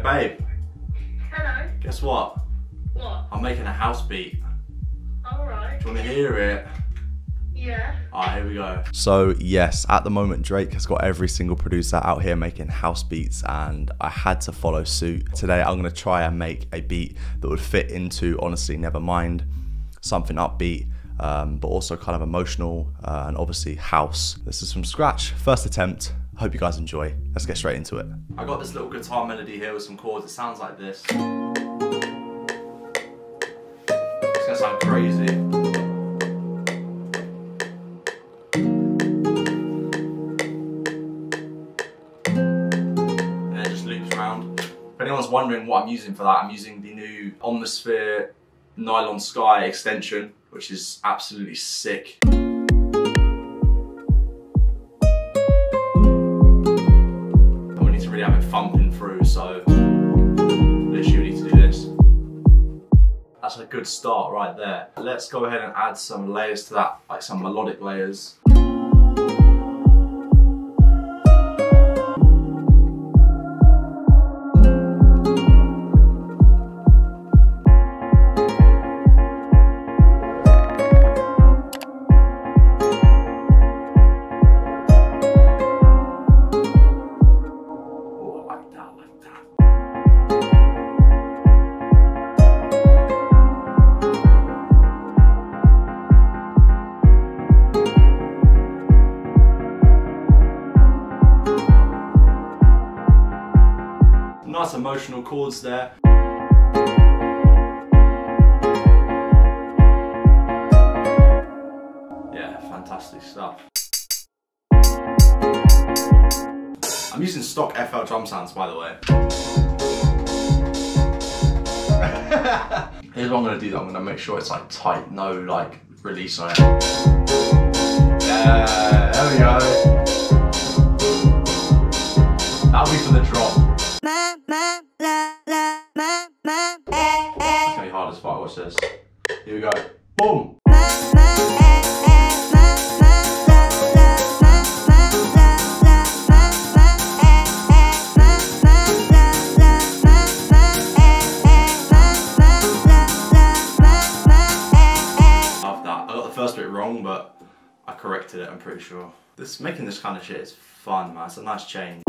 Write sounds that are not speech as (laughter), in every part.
Yo, babe, Hello. guess what? What? I'm making a house beat. Alright. Do you want to hear it? Yeah. Alright, here we go. So, yes, at the moment, Drake has got every single producer out here making house beats, and I had to follow suit. Today, I'm gonna try and make a beat that would fit into Honestly Nevermind, something upbeat, um, but also kind of emotional, uh, and obviously house. This is from scratch, first attempt. Hope you guys enjoy. Let's get straight into it. I got this little guitar melody here with some chords. It sounds like this. It's gonna sound crazy. If anyone's wondering what I'm using for that, I'm using the new Omnisphere Nylon Sky extension, which is absolutely sick. Through, so literally we need to do this. That's a good start right there. Let's go ahead and add some layers to that, like some melodic layers. Emotional chords there. Yeah, fantastic stuff. I'm using stock FL drum sounds by the way. (laughs) Here's what I'm gonna do though, I'm gonna make sure it's like tight, no like release on it. Yeah, there we go. That'll be for the drop. It's gonna be hard as fuck, watch this. Here we go. Boom! Love that. I got the first bit wrong, but I corrected it, I'm pretty sure. This making this kind of shit is fun, man. It's a nice change.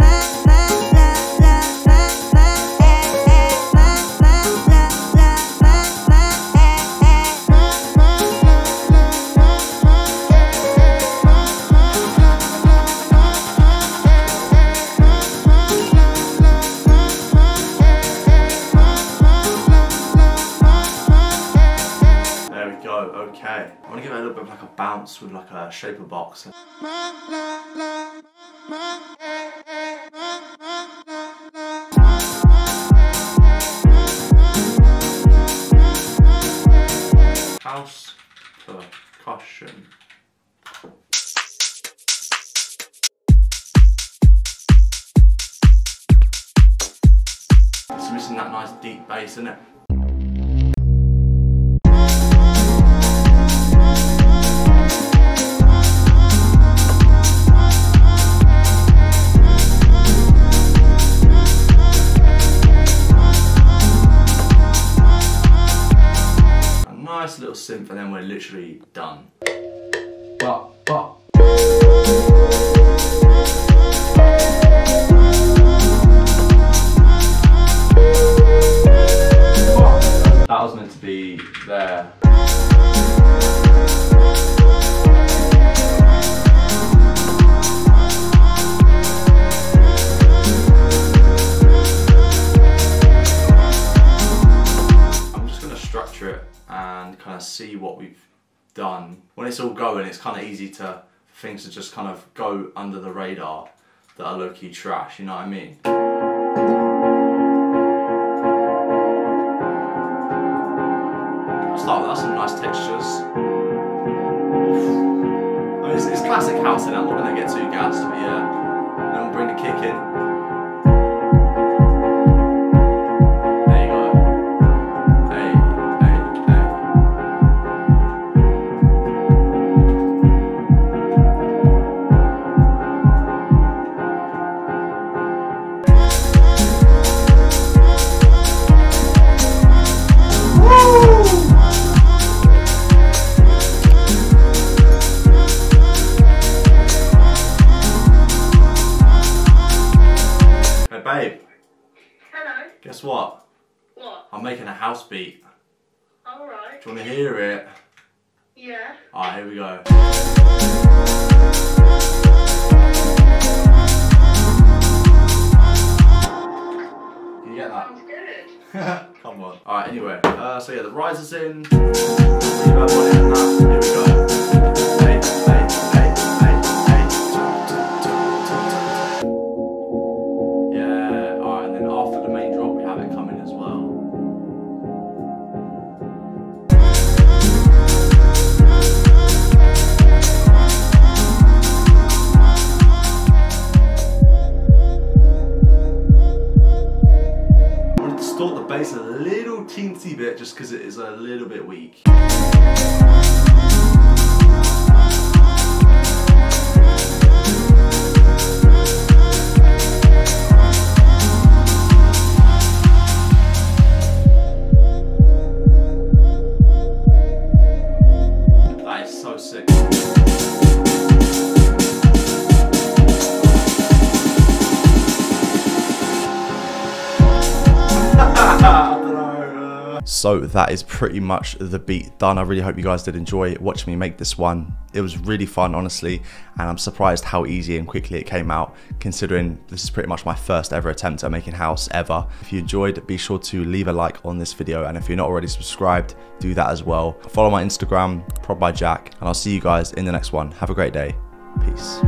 Bounce with like a ShaperBox. House percussion. It's missing that nice deep bass, isn't it? Synth and then we're literally done. But, but. That was meant to be there. Just going to structure it and kind of see what we've done. When it's all going, it's kind of easy to things to just kind of go under the radar that are low key trash. You know what I mean? Start with that, some nice textures. I mean, it's, it's classic house, and I'm not going to get too gassed, but yeah. Then we'll bring the kick in. Guess what? What? I'm making a house beat. Alright. Do you want to hear it? Yeah. Alright, here we go. Can you get that? Sounds good. (laughs) Come on. Alright, anyway. Uh, so yeah, the riser's in. Bass a little teensy bit just because it is a little bit weak. So sick. So that is pretty much the beat done. I really hope you guys did enjoy watching me make this one. It was really fun, honestly, and I'm surprised how easy and quickly it came out, considering this is pretty much my first ever attempt at making house ever. If you enjoyed, be sure to leave a like on this video, and if you're not already subscribed, do that as well. Follow my Instagram, Prod by Jack, and I'll see you guys in the next one. Have a great day. Peace.